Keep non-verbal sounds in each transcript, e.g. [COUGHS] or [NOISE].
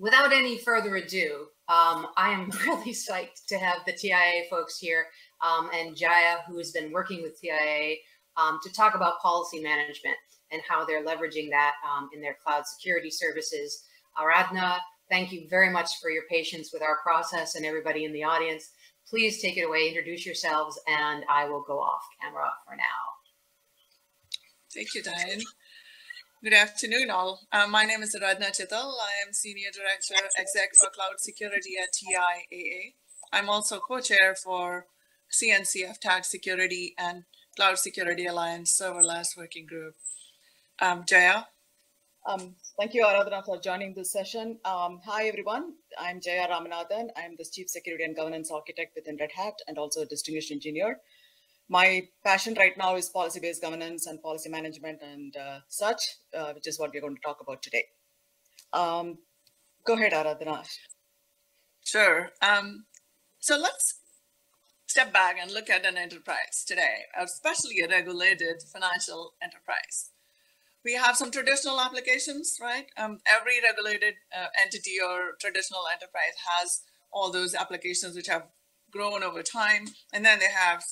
without any further ado, um, I am [LAUGHS] really psyched to have the TIAA folks here um, and Jaya, who has been working with TIAA um, to talk about policy management and how they're leveraging that um, in their cloud security services. Aradhna, thank you very much for your patience with our process and everybody in the audience. Please take it away, introduce yourselves, and I will go off camera for now. Thank you, Diane. Good afternoon, all. Uh, my name is Aradhna Chetal. I am Senior Director, Exec for Cloud Security at TIAA. I'm also co-chair for CNCF Tag Security and Cloud Security Alliance Serverless Working Group. Um, Jaya? Um, thank you, Aradhana, for joining this session. Um, hi, everyone. I'm Jaya Ramanathan. I'm the Chief Security and Governance Architect within Red Hat and also a Distinguished Engineer my passion right now is policy-based governance and policy management and uh, such, uh, which is what we're going to talk about today. Um, go ahead, Aradhana. Sure. Um, so let's step back and look at an enterprise today, especially a regulated financial enterprise. We have some traditional applications, right? Um, every regulated uh, entity or traditional enterprise has all those applications which have grown over time, and then they have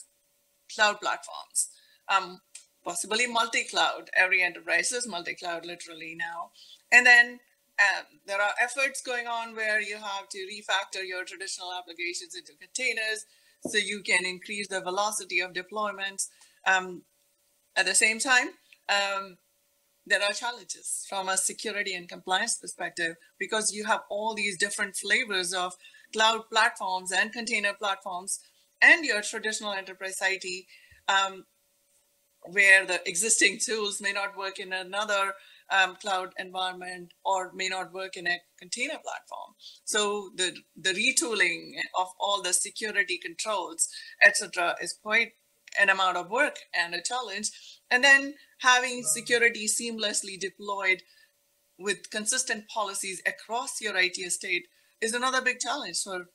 cloud platforms, um, possibly multi-cloud. Every enterprise is multi-cloud literally now. And then um, there are efforts going on where you have to refactor your traditional applications into containers so you can increase the velocity of deployments. Um, at the same time, um, there are challenges from a security and compliance perspective because you have all these different flavors of cloud platforms and container platforms and your traditional enterprise IT, um, where the existing tools may not work in another um, cloud environment or may not work in a container platform. So the, the retooling of all the security controls, etc., is quite an amount of work and a challenge. And then having security seamlessly deployed with consistent policies across your IT estate is another big challenge for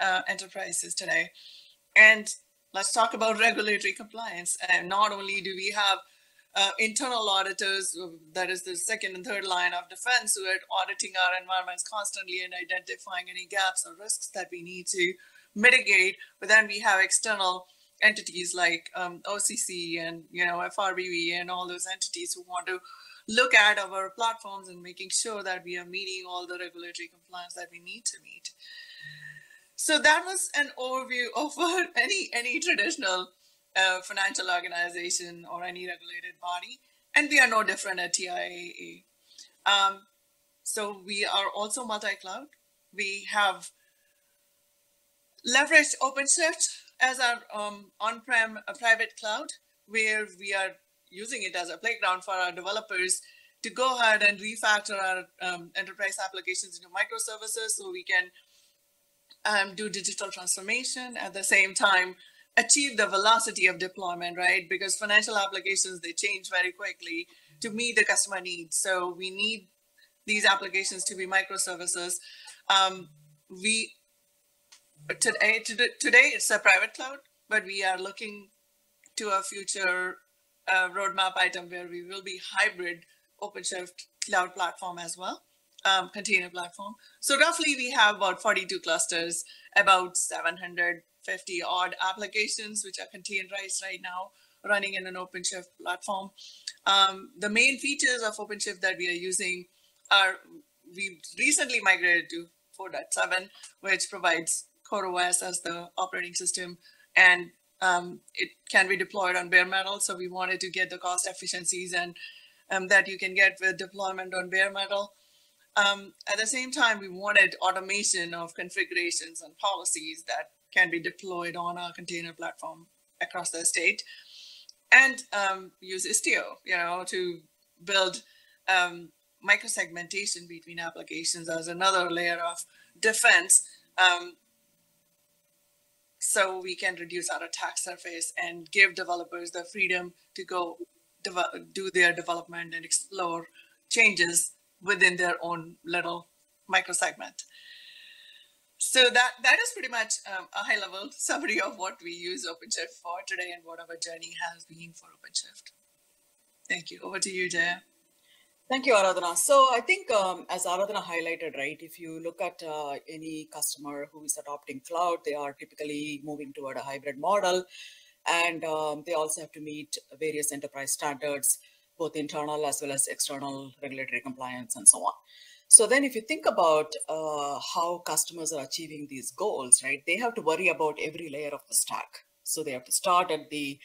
uh, enterprises today. And let's talk about regulatory compliance. And not only do we have uh, internal auditors, uh, that is the second and third line of defense, who are auditing our environments constantly and identifying any gaps or risks that we need to mitigate. But then we have external entities like um, OCC and you know FRBV and all those entities who want to look at our platforms and making sure that we are meeting all the regulatory compliance that we need to meet. So that was an overview [LAUGHS] of any any traditional uh, financial organization or any regulated body, and we are no different at TIAA. Um, so we are also multi-cloud. We have leveraged OpenShift as our um, on-prem uh, private cloud, where we are using it as a playground for our developers to go ahead and refactor our um, enterprise applications into microservices so we can um, do digital transformation at the same time achieve the velocity of deployment right? Because financial applications they change very quickly to meet the customer needs. So we need these applications to be microservices. Um, we today today it's a private cloud but we are looking to a future uh, roadmap item where we will be hybrid OpenShift cloud platform as well um, container platform. So roughly we have about 42 clusters, about 750 odd applications, which are containerized right now, running in an OpenShift platform. Um, the main features of OpenShift that we are using are, we recently migrated to 4.7, which provides CoreOS as the operating system, and um, it can be deployed on bare metal. So we wanted to get the cost efficiencies and um, that you can get with deployment on bare metal. Um, at the same time, we wanted automation of configurations and policies that can be deployed on our container platform across the state and um, use Istio, you know, to build um, microsegmentation between applications as another layer of defense. Um, so we can reduce our attack surface and give developers the freedom to go do their development and explore changes within their own little microsegment. So that that is pretty much um, a high level [LAUGHS] summary of what we use OpenShift for today and what our journey has been for OpenShift. Thank you. Over to you, Jaya. Thank you, Aradhana. So I think um, as Aradhana highlighted, right, if you look at uh, any customer who is adopting cloud, they are typically moving toward a hybrid model. And um, they also have to meet various enterprise standards, both internal as well as external regulatory compliance and so on. So then if you think about uh, how customers are achieving these goals, right, they have to worry about every layer of the stack. So they have to start at the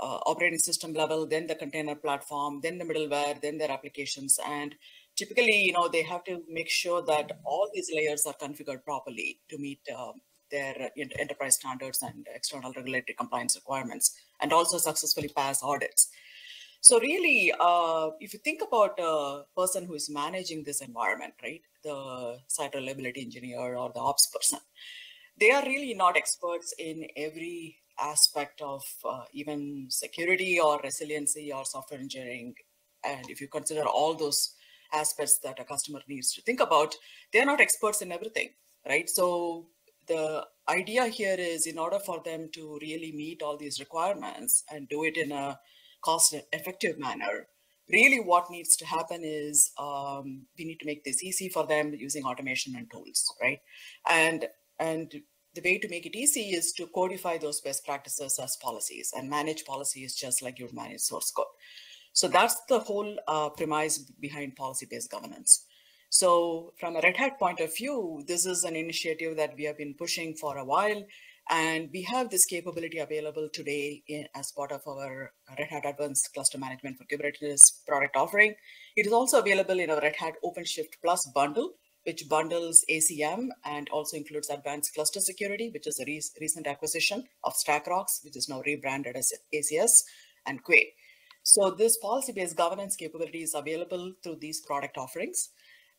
uh, operating system level, then the container platform, then the middleware, then their applications. And typically, you know, they have to make sure that all these layers are configured properly to meet uh, their enterprise standards and external regulatory compliance requirements, and also successfully pass audits. So really, uh, if you think about a person who is managing this environment, right, the site reliability engineer or the ops person, they are really not experts in every aspect of uh, even security or resiliency or software engineering. And if you consider all those aspects that a customer needs to think about, they're not experts in everything, right? So the idea here is in order for them to really meet all these requirements and do it in a cost effective manner, really what needs to happen is um, we need to make this easy for them using automation and tools, right? And and the way to make it easy is to codify those best practices as policies and manage policies just like you manage source code. So that's the whole uh, premise behind policy-based governance. So from a Red Hat point of view, this is an initiative that we have been pushing for a while. And we have this capability available today in, as part of our Red Hat Advanced Cluster Management for Kubernetes product offering. It is also available in our Red Hat OpenShift Plus bundle, which bundles ACM and also includes advanced cluster security, which is a re recent acquisition of StackRox, which is now rebranded as ACS and Quay. So this policy-based governance capability is available through these product offerings.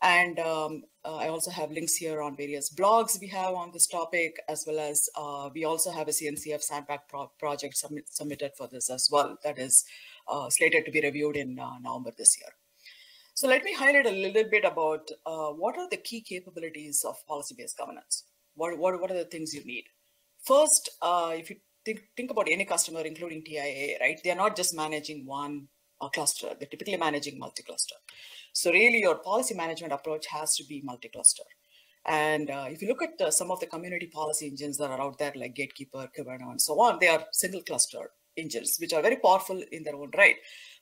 And um, uh, I also have links here on various blogs we have on this topic, as well as uh, we also have a CNCF Sandbox pro project submit submitted for this as well that is uh, slated to be reviewed in uh, November this year. So let me highlight a little bit about uh, what are the key capabilities of policy-based governance. What, what, what are the things you need? First, uh, if you think, think about any customer, including TIAA, right? They're not just managing one cluster. They're typically managing multi-cluster. So really your policy management approach has to be multi-cluster. And uh, if you look at uh, some of the community policy engines that are out there, like Gatekeeper, Kyverno, and so on, they are single cluster engines, which are very powerful in their own right.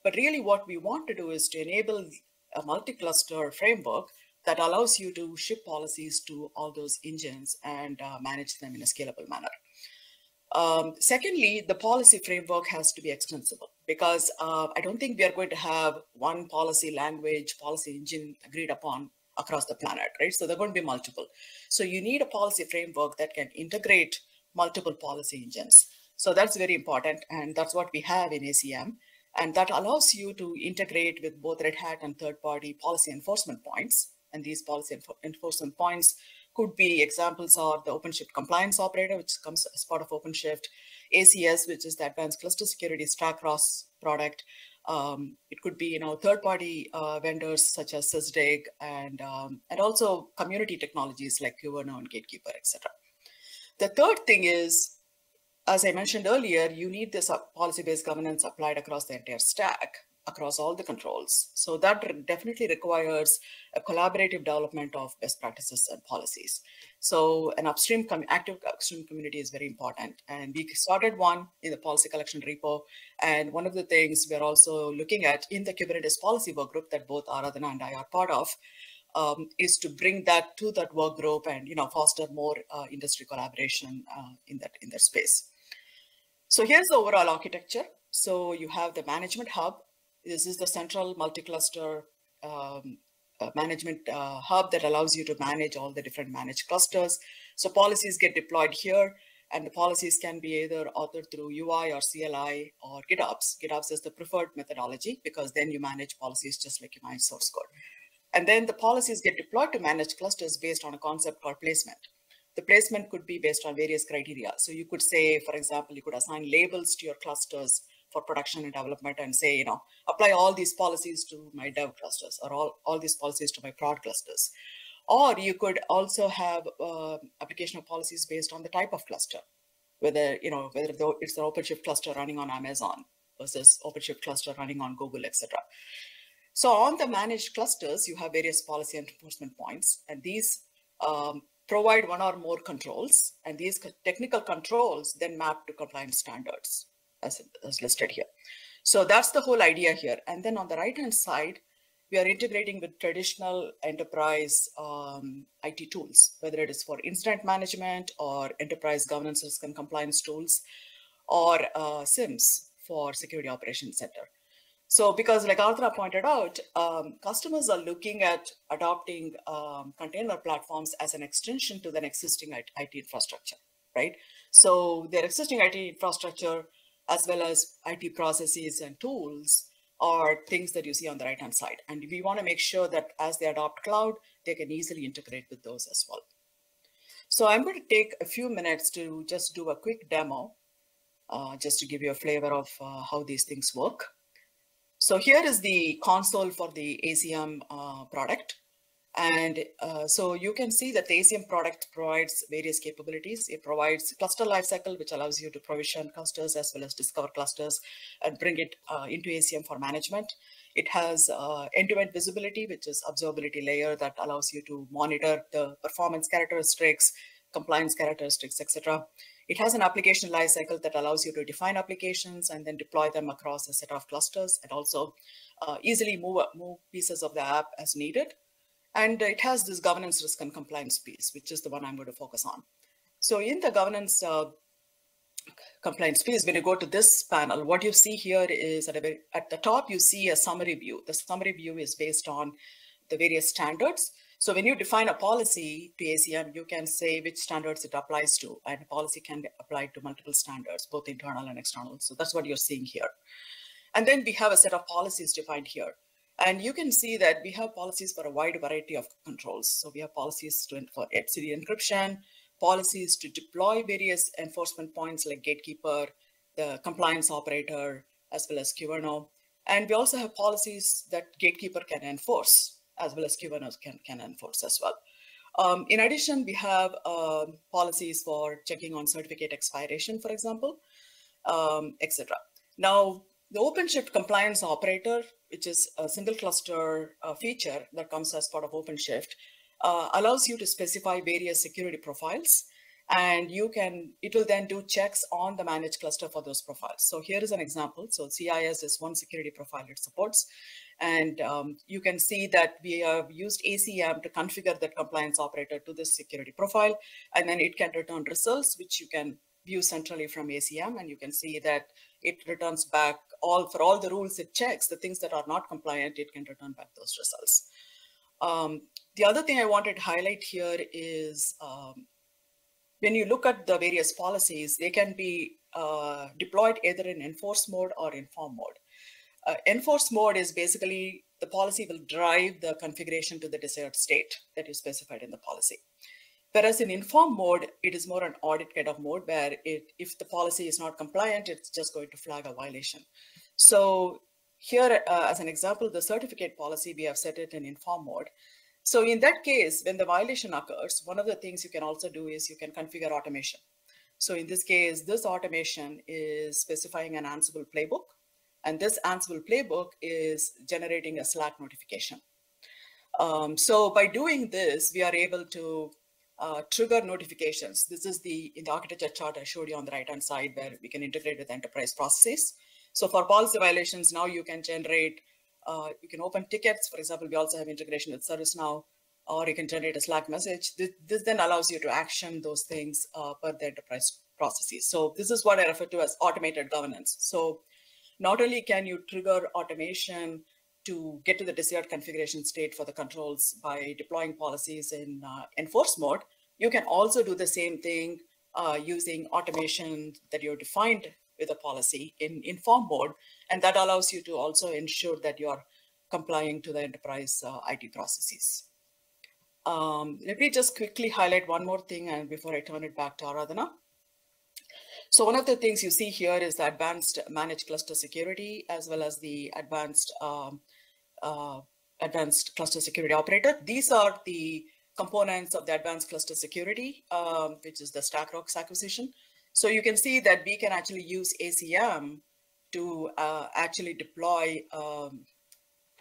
But really what we want to do is to enable a multi-cluster framework that allows you to ship policies to all those engines and uh, manage them in a scalable manner. Um, secondly, the policy framework has to be extensible because uh, I don't think we are going to have one policy language, policy engine agreed upon across the planet, right? So they're going to be multiple. So you need a policy framework that can integrate multiple policy engines. So that's very important. And that's what we have in ACM. And that allows you to integrate with both Red Hat and third-party policy enforcement points. And these policy enf enforcement points could be examples of the OpenShift compliance operator, which comes as part of OpenShift, ACS, which is the Advanced Cluster Security StackRox product. Um, it could be, you know, third-party uh, vendors such as Sysdig and um, and also community technologies like Kyverno and Gatekeeper, etc. The third thing is as I mentioned earlier, you need this policy-based governance applied across the entire stack, across all the controls. So that definitely requires a collaborative development of best practices and policies. So an upstream active upstream community is very important. And we started one in the policy collection repo. And one of the things we're also looking at in the Kubernetes policy work group that both Aradhana and I are part of um, is to bring that to that work group and you know foster more uh, industry collaboration uh, in that in that space. So here's the overall architecture. So you have the management hub. This is the central multi-cluster um, uh, management uh, hub that allows you to manage all the different managed clusters. So policies get deployed here and the policies can be either authored through UI or CLI or GitOps. GitOps is the preferred methodology because then you manage policies just like you manage source code. And then the policies get deployed to manage clusters based on a concept called placement the placement could be based on various criteria. So you could say, for example, you could assign labels to your clusters for production and development and say, you know, apply all these policies to my dev clusters or all, all these policies to my prod clusters. Or you could also have uh, application of policies based on the type of cluster, whether, you know, whether it's an OpenShift cluster running on Amazon versus OpenShift cluster running on Google, etc. So on the managed clusters, you have various policy enforcement points, and these um, provide one or more controls, and these technical controls then map to compliance standards as, as listed here. So that's the whole idea here. And then on the right-hand side, we are integrating with traditional enterprise um, IT tools, whether it is for incident management or enterprise governance risk and compliance tools, or uh, SIEMs for security operations center. So because like Arthur pointed out, um, customers are looking at adopting um, container platforms as an extension to their existing IT infrastructure, right? So their existing IT infrastructure, as well as IT processes and tools are things that you see on the right-hand side. And we wanna make sure that as they adopt cloud, they can easily integrate with those as well. So I'm going to take a few minutes to just do a quick demo, uh, just to give you a flavor of uh, how these things work. So here is the console for the ACM uh, product. And uh, so you can see that the ACM product provides various capabilities. It provides cluster lifecycle, which allows you to provision clusters as well as discover clusters and bring it uh, into ACM for management. It has uh, end-to-end visibility, which is observability layer that allows you to monitor the performance characteristics, compliance characteristics, etc. It has an application lifecycle that allows you to define applications and then deploy them across a set of clusters and also uh, easily move, move pieces of the app as needed. And it has this governance risk and compliance piece, which is the one I'm going to focus on. So in the governance uh, compliance piece, when you go to this panel, what you see here is at, very, at the top, you see a summary view. The summary view is based on the various standards. So when you define a policy to ACM, you can say which standards it applies to, and a policy can be applied to multiple standards, both internal and external. So that's what you're seeing here. And then we have a set of policies defined here. And you can see that we have policies for a wide variety of controls. So we have policies to, for etcd encryption, policies to deploy various enforcement points like gatekeeper, the compliance operator, as well as Kyverno. And we also have policies that gatekeeper can enforce as well as Kyverno can, can enforce as well. Um, in addition, we have uh, policies for checking on certificate expiration, for example, um, etc. Now, the OpenShift compliance operator, which is a single cluster uh, feature that comes as part of OpenShift, uh, allows you to specify various security profiles and you can, it will then do checks on the managed cluster for those profiles. So here is an example. So CIS is one security profile it supports. And um, you can see that we have used ACM to configure that compliance operator to this security profile, and then it can return results, which you can view centrally from ACM. And you can see that it returns back all for all the rules it checks, the things that are not compliant, it can return back those results. Um, the other thing I wanted to highlight here is um, when you look at the various policies, they can be uh, deployed either in enforce mode or inform mode. Uh, enforce mode is basically the policy will drive the configuration to the desired state that is specified in the policy. Whereas in inform mode, it is more an audit kind of mode where it, if the policy is not compliant, it's just going to flag a violation. So here, uh, as an example, the certificate policy, we have set it in inform mode. So in that case, when the violation occurs, one of the things you can also do is you can configure automation. So in this case, this automation is specifying an Ansible playbook and this Ansible playbook is generating a Slack notification. Um, so by doing this, we are able to uh, trigger notifications. This is the in the architecture chart I showed you on the right-hand side where we can integrate with enterprise processes. So for policy violations, now you can generate, uh, you can open tickets. For example, we also have integration with ServiceNow, or you can generate a Slack message. This, this then allows you to action those things uh, per the enterprise processes. So this is what I refer to as automated governance. So not only can you trigger automation to get to the desired configuration state for the controls by deploying policies in uh, enforce mode, you can also do the same thing uh, using automation that you're defined with a policy in inform mode. And that allows you to also ensure that you're complying to the enterprise uh, IT processes. Um, let me just quickly highlight one more thing and before I turn it back to Aradhana. So one of the things you see here is the advanced managed cluster security, as well as the advanced um, uh, advanced cluster security operator. These are the components of the advanced cluster security, um, which is the StackRox acquisition. So you can see that we can actually use ACM to uh, actually deploy um,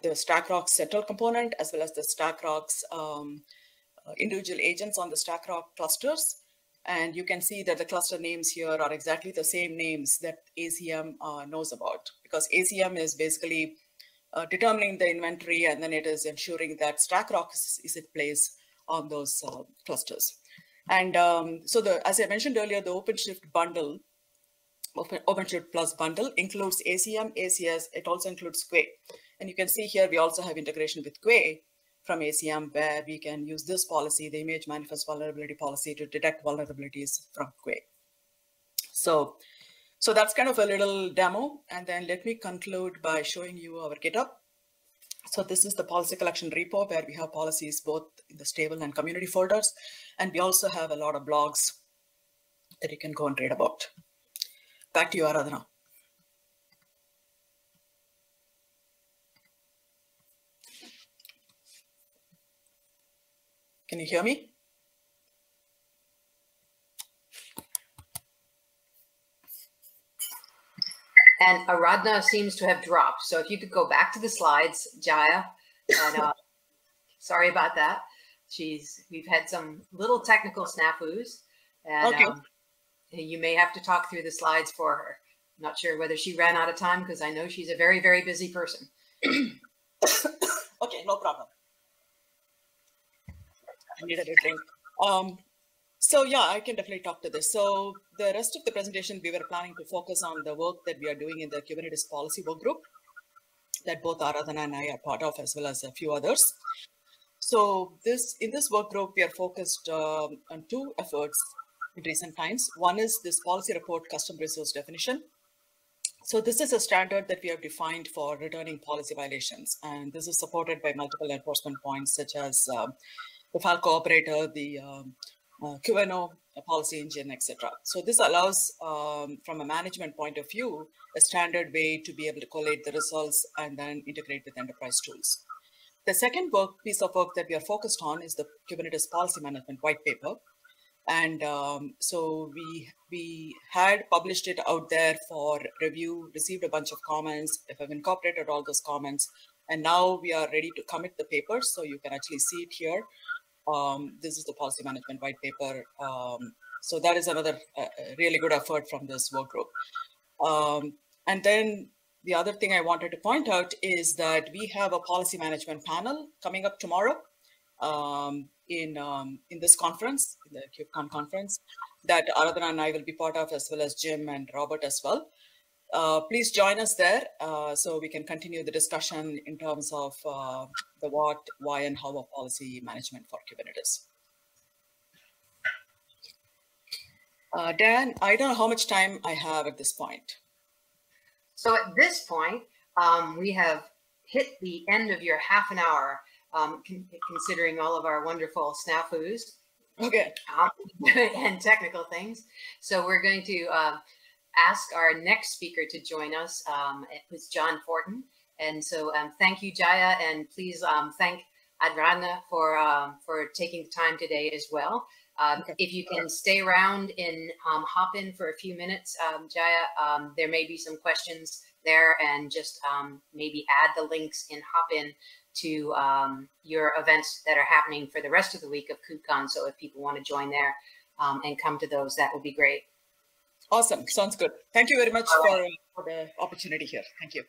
the StackRox central component as well as the StackRox um, uh, individual agents on the StackRox clusters. And you can see that the cluster names here are exactly the same names that ACM uh, knows about because ACM is basically uh, determining the inventory and then it is ensuring that StackRox is, is in place on those uh, clusters. And um, so the, as I mentioned earlier, the OpenShift bundle, Open, OpenShift Plus bundle includes ACM, ACS, it also includes Quay. And you can see here, we also have integration with Quay from ACM where we can use this policy, the image manifest vulnerability policy to detect vulnerabilities from Quay. So, so that's kind of a little demo. And then let me conclude by showing you our GitHub. So this is the policy collection repo where we have policies both in the stable and community folders. And we also have a lot of blogs that you can go and read about. Back to you, Aradhana. Can you hear me? And Aradhana seems to have dropped. So if you could go back to the slides, Jaya. And, uh, [LAUGHS] sorry about that. She's we've had some little technical snafus, and Okay. um, you may have to talk through the slides for her. Not sure whether she ran out of time because I know she's a very very busy person. [COUGHS] Okay, no problem. I needed a drink. Um, so yeah, I can definitely talk to this. So the rest of the presentation, we were planning to focus on the work that we are doing in the Kubernetes policy work group that both Aradhana and I are part of, as well as a few others. So this in this work group, we are focused um, on two efforts in recent times. One is this policy report custom resource definition. So this is a standard that we have defined for returning policy violations, and this is supported by multiple enforcement points such as um, the Falco operator, the um, uh, Kyverno policy engine, etc. So this allows, um, from a management point of view, a standard way to be able to collate the results and then integrate with enterprise tools. The second work piece of work that we are focused on is the Kubernetes policy management white paper. And um, so we we had published it out there for review, received a bunch of comments. If I've incorporated all those comments, and now we are ready to commit the paper, so you can actually see it here. Um, this is the policy management white paper. Um, so that is another uh, uh, really good effort from this work group. Um, and then the other thing I wanted to point out is that we have a policy management panel coming up tomorrow um, in um, in this conference, in the KubeCon conference, that Aradhana and I will be part of, as well as Jim and Robert as well. Uh, please join us there uh, so we can continue the discussion in terms of uh, the what, why, and how of policy management for Kubernetes. Uh, Dan, I don't know how much time I have at this point. So at this point, um, we have hit the end of your half an hour, um, con- considering all of our wonderful snafus. Okay. um, [LAUGHS] and technical things. So we're going to um, ask our next speaker to join us. Um, it was John Fortin. And so um, thank you, Jaya, and please um, thank Adrana for um, for taking the time today as well. Um, Okay. If you can stay around and um, hop in for a few minutes, um, Jaya, um, there may be some questions there, and just um, maybe add the links in hop in to um, your events that are happening for the rest of the week of KubeCon. So if people want to join there um, and come to those, that would be great. Awesome. Sounds good. Thank you very much for, uh, for the opportunity here. Thank you.